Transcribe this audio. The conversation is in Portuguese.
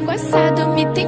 frango assado, me tem